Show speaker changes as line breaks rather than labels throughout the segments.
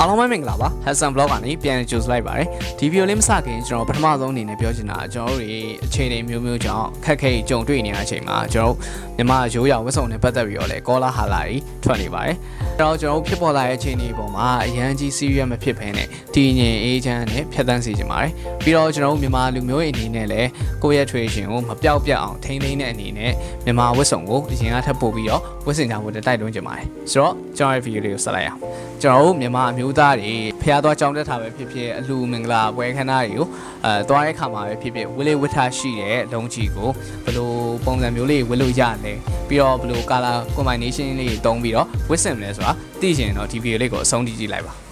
အားလုံးပဲမင်္ဂလာပါ Hassan Vlog ကနေပြန်ကြိုဆိုလိုက်ပါတယ်ဒီဗီဒီယိုလေးမစခင်ကျွန်တော်ပထမဆုံးအနေနဲ့ပြောချင်တာကျွန်တော်တို့တွေအခြေအနေမျိုးမျိုးကြောင့်ခက်ခဲကြုံတွေ့နေတဲ့အချိန်မှာကျွန်တော်မြန်မာရိုးရာဝတ်စုံနဲ့ပတ်သက်ပြီးတော့လည်းကောလာဟာလာတွေထွက်နေပါတယ်အဲ့တော့ကျွန်တော်ဖြစ်ပေါ်လာတဲ့အခြေအနေပေါ်မှာအရန်ကြီး serious မဖြစ်ဘဲနဲ့တည်ငြိမ်အေးချမ်းနဲ့ဖြတ်သန်းစေချင်ပါတယ်ပြီးတော့ကျွန်တော်တို့မြန်မာလူမျိုးအနေနဲ့လည်းကိုယ့်ရဲ့ tradition ကိုမပြောက်ပြတ်အောင်ထိန်းသိမ်းတဲ့အနေနဲ့မြန်မာဝတ်စုံကိုအရင်ကထပ်ပို့ပြီးတော့ဝတ်ဆင်ကြဖို့တိုက်တွန်းချင်ပါတယ်ဆိုတော့ကျွန်တော်ရဲ့ဗီဒီယိုလေးကိုဆက်လိုက်အောင်ကျွန်တော်တို့မြန်မာအမျိုးသားတွေဖះသွားကြောင်းတက်တာပဲဖြစ်ဖြစ်အလူမင်္ဂလာပွဲခန်းသားတွေကိုအဲသွားတဲ့ခါမှာပဲဖြစ်ဖြစ်ဝလေးဝတ်ထားရှိတဲ့လုံးကြီးကိုဘယ်လိုပုံစံမျိုးလေးဝတ်လို့ရလဲပြီးတော့ဘယ်လို color combination လေးတုံးပြီးတော့ဝတ်ဆင်မလဲဆိုတာသိချင်တော့ဒီဗီဒီယိုလေးကိုအဆုံးထိကြည့်လိုက်ပါ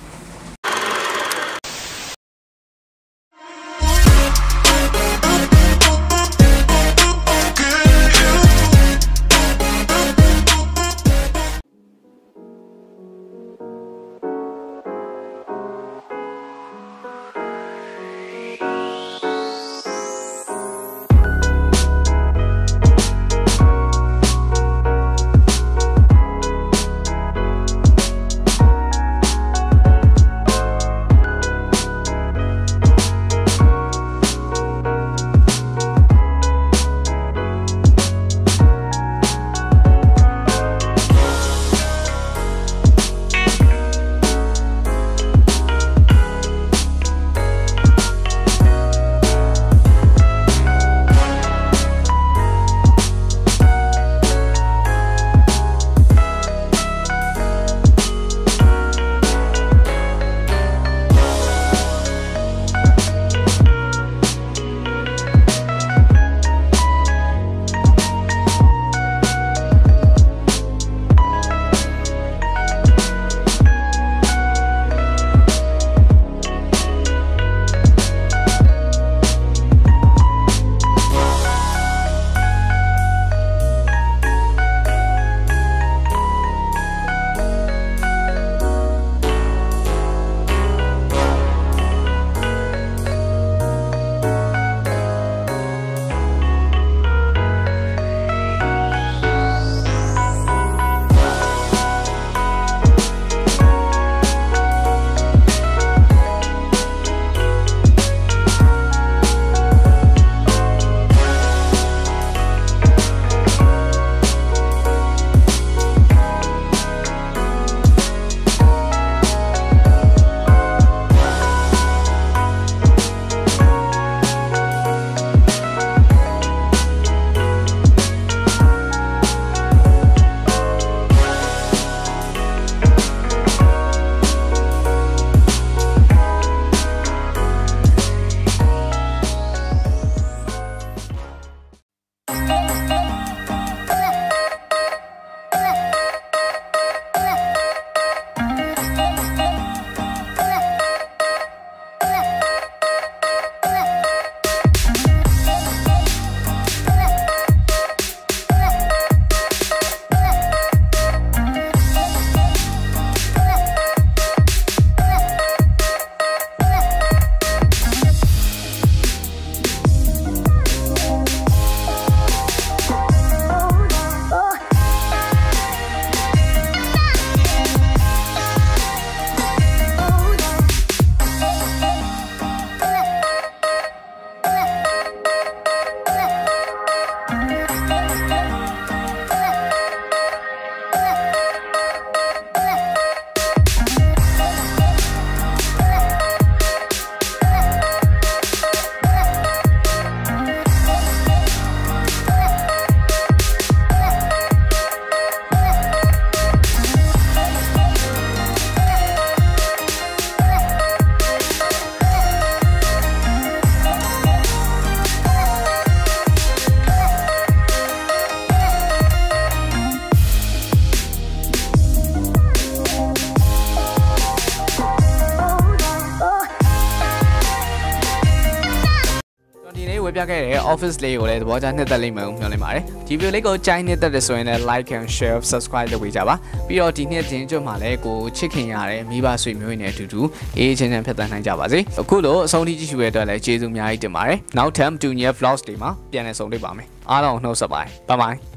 ပြခဲ့တဲ့ office လေးကိုလည်းသဘောကျနှစ်သက်လိမ့်မယ်လို့မျှော်လင့်ပါတယ်ဒီ video လေးကိုကြိုက်နှစ်သက်တယ်ဆိုရင်လည်း like and share subscribe လုပ်ပေးကြပါပြီးတော့ဒီနှစ်ချင်းကျွတ်မှာလည်းကိုချစ်ခင်ရတဲ့မိဘဆွေမျိုးတွေနဲ့အတူတူအေးချင်းချင်းဖြတ်သန်းနိုင်ကြပါစေအခုလိုအဆုံးထိကြည့်ရှုရတဲ့အတွက်လည်းကျေးဇူးအများကြီးတင်ပါတယ်နောက်ထပ်2 new vlogs တွေမှာပြန်လည်ဆုံတွေ့ပါမယ်အားလုံးနှုတ်ဆက်ပါတယ် bye bye